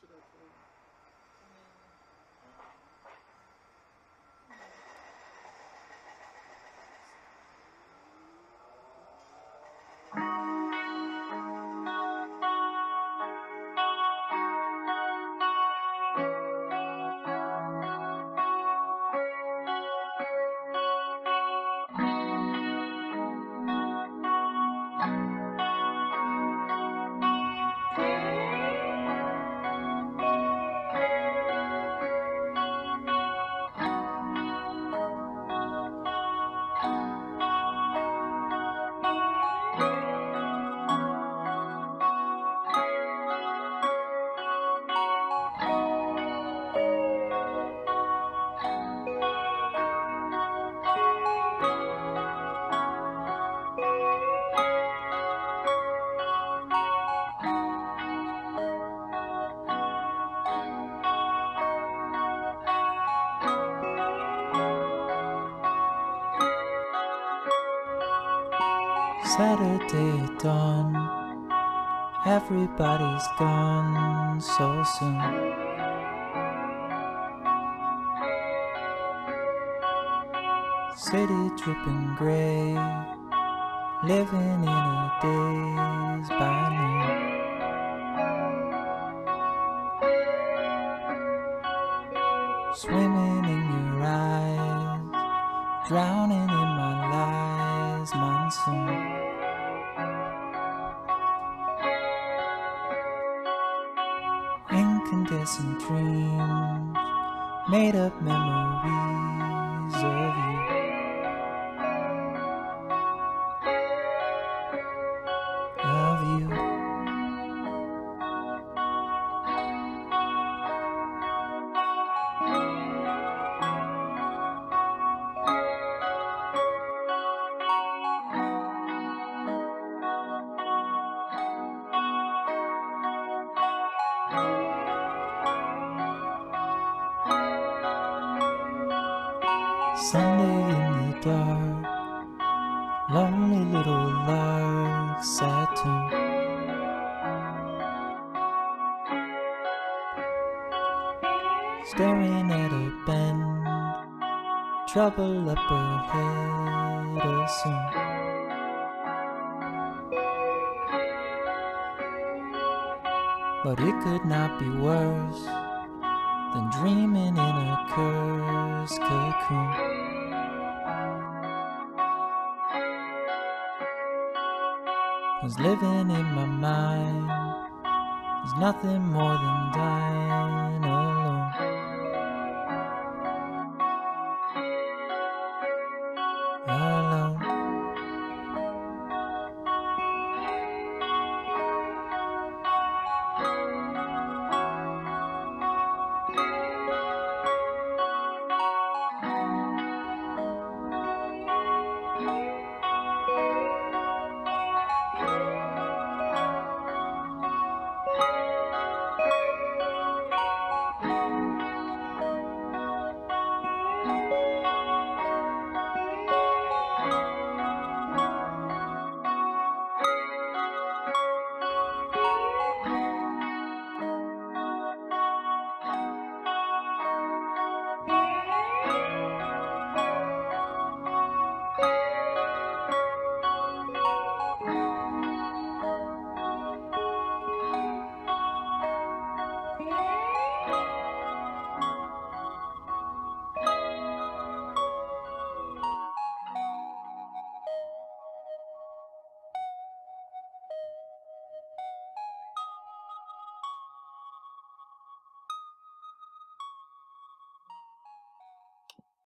should I play? Saturday at dawn, everybody's gone so soon. City dripping gray, living in a daze by noon. Swimming in your eyes, drowning in my lies, monsoon. Incandescent dreams, made up memories of you. Sunday in the dark, lonely little lark sat tune. Staring at a bend, trouble up ahead of oh, soon. But it could not be worse than dreaming in a cursed cocoon. Cause living in my mind is nothing more than dying